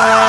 Uh...